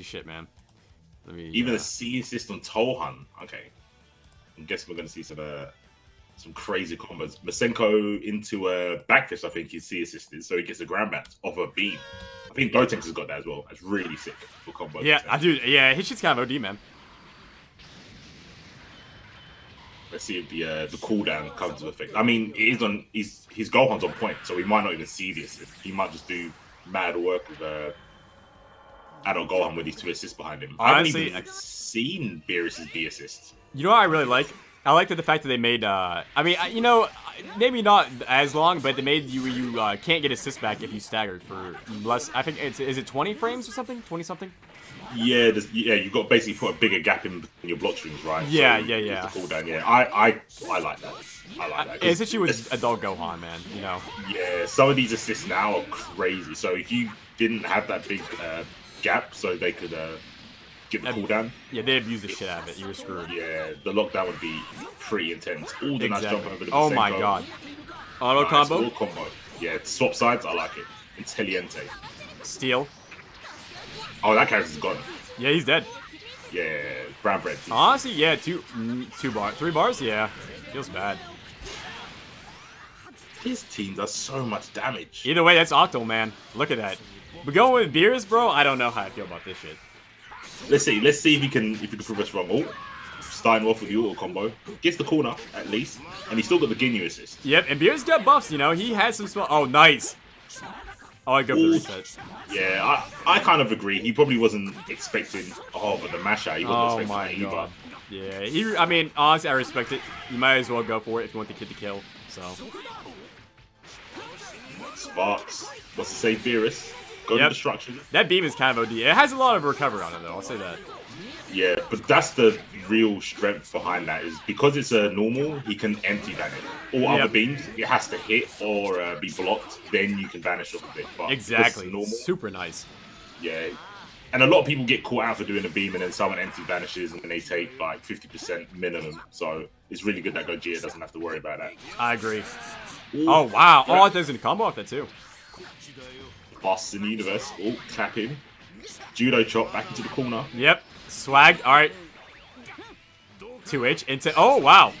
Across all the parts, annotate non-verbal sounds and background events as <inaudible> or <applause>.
shit, man. Let me. Even uh, a C assist on Tohan. Okay. I'm guessing we're going to see some uh, some crazy combos. Masenko into a backfish, I think he's C assisted, so he gets a ground bounce off a beam. I think Gotenks has got that as well. That's really sick for combo. Yeah, I do. Yeah, his shit's kind of OD, man. Let's see if the uh, the cooldown comes to effect. I mean, it is on He's his Gohan's on point, so he might not even see this. He might just do mad work with uh, adult Gohan with these two assists behind him. I haven't even seen Beerus's B assist. You know what I really like? I like the fact that they made. uh I mean, you know, maybe not as long, but they made you you uh, can't get assist back if you staggered for less. I think it's is it 20 frames or something? 20 something? Yeah, yeah, you've got basically put a bigger gap in between your block strings, right? Yeah, So yeah, yeah. The cooldown, yeah. I, I, I like that. I like that. Especially with adult Gohan, man. You know. Yeah, some of these assists now are crazy. So if you didn't have that big uh, gap, so they could uh, get the cooldown, Yeah, they abused the shit out of it. You were screwed. yeah, the lockdown would be pretty intense. All the nice jump over the Oh my Masenko. god. Auto Nice, combo. all combo. Yeah, swap sides, I like it. Intelligente. Steal. Oh, that character's gone. Yeah, he's dead. Yeah, brown bread. Honestly, yeah, two, mm, two bars, three bars. Yeah, feels bad. His team does so much damage. Either way, that's Octo, man. Look at that. But going with Beerus, bro, I don't know how I feel about this shit. Let's see. Let's see if he can if he can prove us wrong. Oh, starting off with the auto combo, gets the corner at least, and he's still got the Ginyu assist. Yep, and Beer's got buffs, you know. He has some small. Oh, nice. Oh, I go for the reset. Yeah, I, I kind of agree. He probably wasn't expecting. Oh, but the mash out, he wasn't Oh expecting my that either. god. Yeah, he. I mean, honestly, I respect it. You might as well go for it if you want the kid to kill. So. Sparks. What's to say, Beerus? Go to Yep. destruction. That beam is kind of OD. It has a lot of recovery on it, though. I'll say that. Yeah, but that's the real strength behind that is because it's a normal, he can empty vanish. All other beams, it has to hit or uh, be blocked, then you can vanish off of it. But Exactly. normal, Super nice. yeah. And a lot of people get caught out for doing a beam and then someone empty vanishes and then they take like 50% minimum. So it's really good that Gogeta doesn't have to worry about that. I agree. Ooh, Oh wow. Oh, there's a combo off that too. Fastest in the universe. Oh, clap him. Judo chop back into the corner. Yep. Swag. All right. 2H into. Oh wow.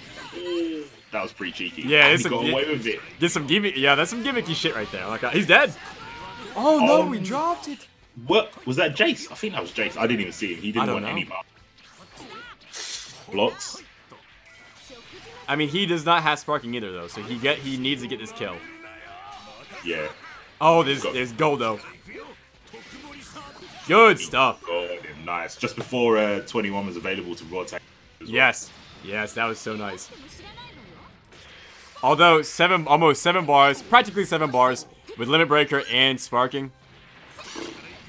That was pretty cheeky. Yeah, And it's he a- got yeah. away with it. Get some gimmick. Yeah, that's some gimmicky shit right there. Like, uh, he's dead. Oh no, Um, we dropped it. What was that? Jeice? I think that was Jeice. I didn't even see him. He didn't want know. any buff. Blocks. I mean, he does not have sparking either though, so he get he needs to get this kill. Yeah. Oh, there's Go. there's Guldo. Good stuff. God, nice. Just before uh, 21 was available to Raw Tag. well. Yes, yes, that was so nice. Although seven, almost seven bars, practically seven bars with limit breaker and sparking.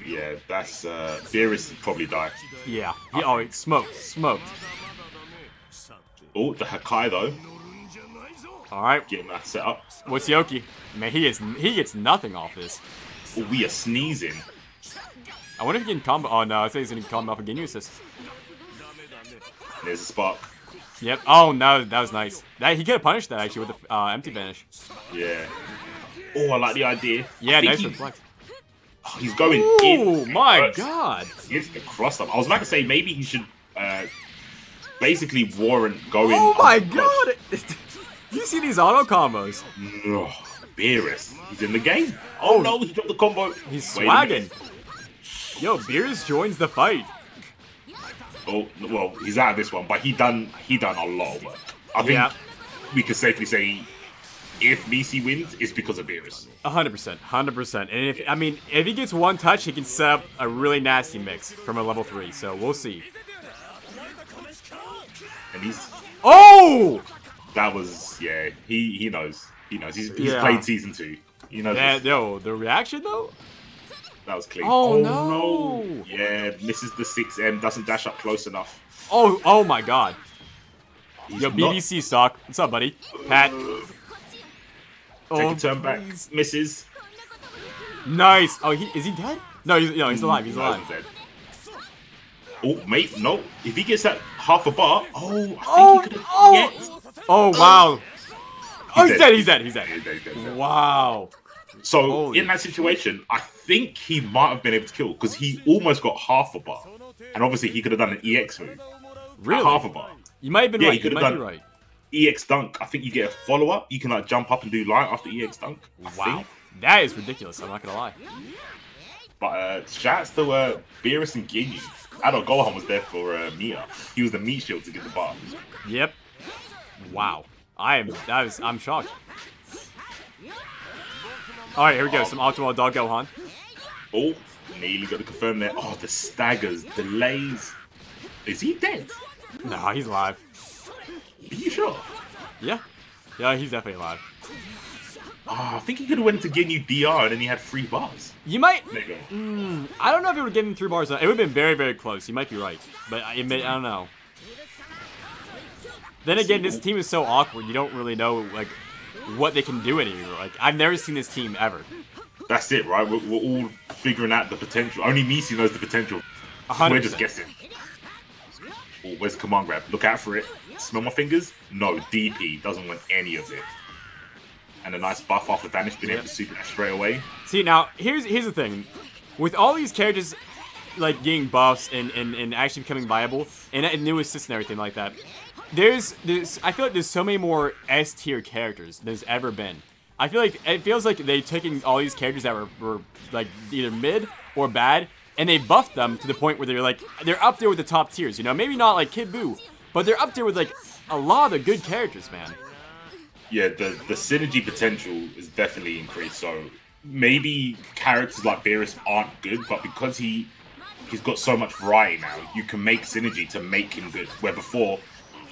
Yeah, that's uh, Beerus probably die. Yeah. He, oh, he smoked, smoked. Oh, the Hakai though, All right, getting that set up. what's Yoki? Man, he is he gets nothing off this. Oh, we are sneezing. I wonder if he can combo. Oh no, I think he's gonna combo off a Ginyu assist. There's a spark. Yep. Oh no, that was nice. That he could have punished that actually with the uh, empty vanish. Yeah. Oh, I like the idea. Yeah, nice he- reflect. oh, he's going Oh in. my first. god. It's the cross up. I was about to say maybe he should uh, basically warrant going. Oh my god. <laughs> you see these auto combos? Beerus. He's in the game. Oh no, he dropped the combo. He's Wait a minute. swagging. Yo, Beerus joins the fight. Oh well, he's out of this one, but he done he done a lot of work. I think Yeah. we can safely say if Measy wins, it's because of Beerus. hundred percent, hundred percent. And if I mean, if he gets one touch, he can set up a really nasty mix from a level three. So we'll see. And he's Oh, that was yeah. He he knows he knows. He's, he's Yeah. played season two. You know. yeah, yo, the reaction though. that was clean. Oh, oh, no! Yeah, misses the six M. Doesn't dash up close enough. Oh, oh my god. He's Yo, not- BBC stock. What's up, buddy? Pat. Take Oh, a turn back. please. Misses. Nice. Oh, he is he dead? No, he's no, he's alive. He's No, alive. Oh, mate, no. If he gets that half a bar, oh, I think Oh, he could have. oh. Yes. Oh wow. Oh, he's dead. He's dead. He's dead. He's dead, he's dead, he's dead. Wow. So Holy in that situation, I think he might have been able to kill because he almost got half a bar, and obviously he could have done an EX move, Really? half a bar. You might have been Yeah, right. he You could've might done- right. EX dunk. I think you get a follow up. You can like jump up and do light after EX dunk. I Wow. think. That is ridiculous. I'm not gonna lie. But uh, shouts to uh, Beerus and Ginyu. I know Gohan was there for uh, Mia. He was the meat shield to get the bar. Yep. Wow. I am. That is. I'm shocked. All right, here we go. Some optimal dog Gohan. Oh, nearly got to confirm there. Oh, the staggers, delays. Is he dead? No, he's alive. Are you sure? Yeah. Yeah, he's definitely alive. Oh, I think he could have went to Ginyu DR and then he had three bars. You might. There you go. Mm, I don't know if it would have given him three bars. It would have been very, very close. You might be right, but I admit I don't know. Then again, this team is so awkward. You don't really know like what they can do anymore. Like I've never seen this team ever. That's it, right? We're, we're all figuring out the potential. Only Measy knows the potential. A hundred We're just guessing. Oh, where's the command grab? Look out for it. Smell my fingers? No, DP doesn't want any of it. And a nice buff off the vanish, being able to super that straight away. See now, here's here's the thing, with all these characters like getting buffs and, and, and actually becoming viable and, and new assists and everything like that, there's there's I feel like there's so many more S tier characters there's ever been. I feel like it feels like they taking all these characters that were, were like either mid or bad and they buffed them to the point where they're like they're up there with the top tiers. You know, maybe not like Kid Buu, but they're up there with like a lot of good characters, man. Yeah, the, the synergy potential is definitely increased. So maybe characters like Beerus aren't good, but because he he's got so much variety now, you can make synergy to make him good. Where before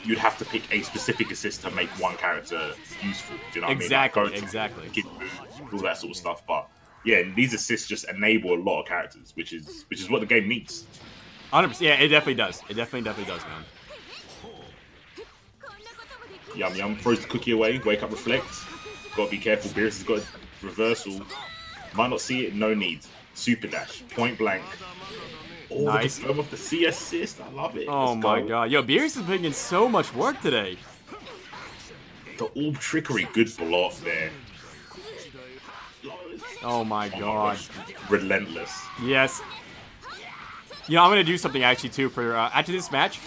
you'd have to pick a specific assist to make one character useful. Do you know what Exactly, I mean? Like, exactly. Buu, all that sort of stuff. But yeah, these assists just enable a lot of characters, which is which is what the game needs. 100%. Yeah, it definitely does. It definitely definitely does, man. Yum yum throws the cookie away. Wake up, reflect. Gotta be careful. Beerus has got reversal. Might not see it. No need. Super dash. Point blank. Oh, Nice. the of the C assist. I love it. Oh Let's my go. god. Yo, Beerus is putting in so much work today. The orb trickery. Good block there. Oh my Oh god. gosh. Relentless. Yes. You know, I'm gonna do something actually too for uh, after this match.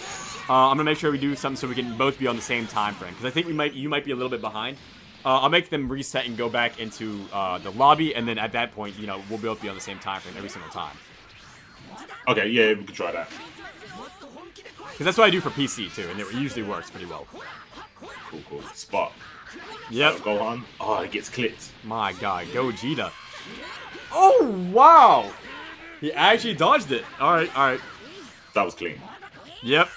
Uh, I'm gonna make sure we do something so we can both be on the same time frame because I think we might you might be a little bit behind. Uh, I'll make them reset and go back into uh, the lobby, and then at that point, you know, we'll both be on the same time frame every single time. Okay, yeah, we can try that. Because that's what I do for PC too, and it usually works pretty well. Cool, cool. Spark. Yep. Gohan. Oh, it gets clipped. My god, Gogeta. Oh wow! He actually dodged it. All right, all right. That was clean. Yep.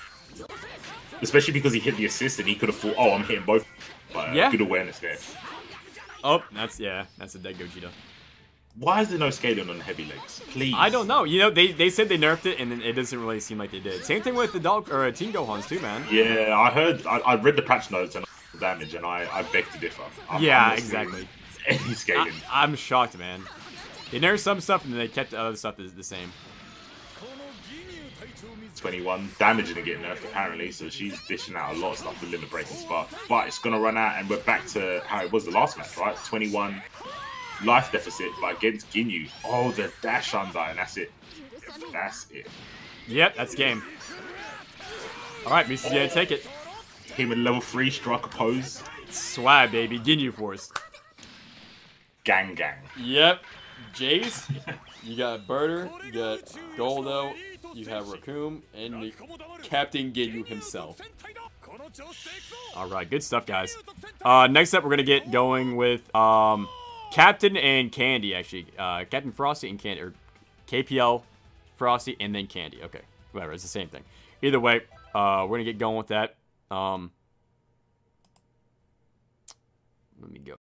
Especially because he hit the assist and he could have thought, oh, I'm hitting both. But uh, Yeah. good awareness there. Oh, that's yeah, that's a dead Gogeta. Why is there no scaling on heavy legs? Please. I don't know. You know, they, they said they nerfed it, and then it doesn't really seem like they did. Same thing with the dog or uh, Teen Gohans too, man. Yeah, I heard. I, I read the patch notes and damage, and I, I beg to differ. I'm, yeah, I'm exactly. <laughs> Any scaling? I, I'm shocked, man. They nerfed some stuff, and then they kept the other stuff the, the same. 21 damaging and getting nerfed apparently, so she's dishing out a lot of stuff with limit breaking spark. But it's gonna run out, and we're back to how it was the last match, right? 21 life deficit, but against Ginyu. Oh, the dash under, and that's it. That's it. Yep, that's game. All right, Measy's gonna take it. Him in level three, strike a pose, Swag, baby. Ginyu Force. gang gang. Yep. Jeice, you got Burter, you got Guldo, you have Recoome, and the Captain Ginyu himself. Alright, good stuff, guys. Uh, next up, we're going to get going with um, Captain and Candy, actually. Uh, Captain Frosty and Candy, or KPL, Frosty, and then Candy. Okay, whatever, it's the same thing. Either way, uh, we're going to get going with that. Um, let me go.